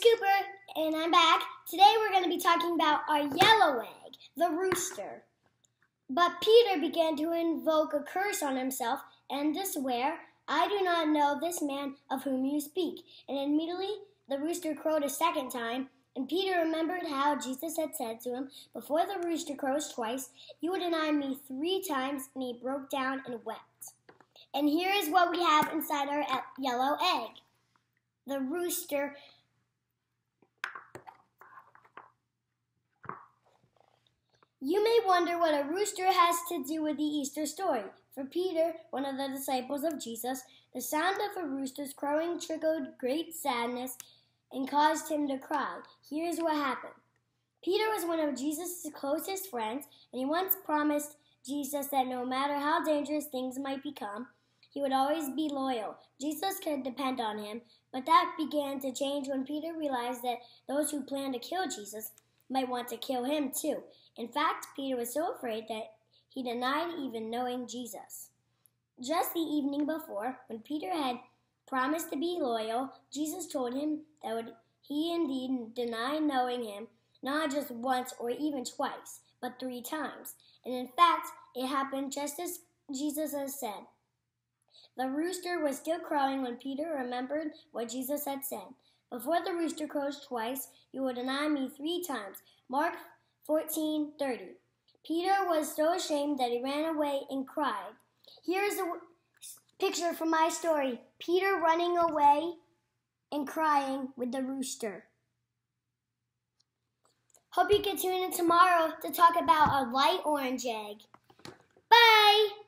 Cooper, and I'm back. Today we're going to be talking about our yellow egg, the rooster. But Peter began to invoke a curse on himself and to swear, I do not know this man of whom you speak. And immediately the rooster crowed a second time, and Peter remembered how Jesus had said to him, Before the rooster crows twice, you will deny me three times, and he broke down and wept. And here is what we have inside our yellow egg. The rooster You may wonder what a rooster has to do with the Easter story. For Peter, one of the disciples of Jesus, the sound of a rooster's crowing triggered great sadness and caused him to cry. Here's what happened. Peter was one of Jesus' closest friends, and he once promised Jesus that no matter how dangerous things might become, he would always be loyal. Jesus could depend on him, but that began to change when Peter realized that those who planned to kill Jesus might want to kill him too. In fact, Peter was so afraid that he denied even knowing Jesus. Just the evening before, when Peter had promised to be loyal, Jesus told him that would he indeed deny knowing him not just once or even twice, but three times. And in fact, it happened just as Jesus had said. The rooster was still crowing when Peter remembered what Jesus had said. Before the rooster crows twice, you will deny me three times. Mark 14:30. Peter was so ashamed that he ran away and cried. Here's a picture from my story. Peter running away and crying with the rooster. Hope you can tune in tomorrow to talk about a light orange egg. Bye!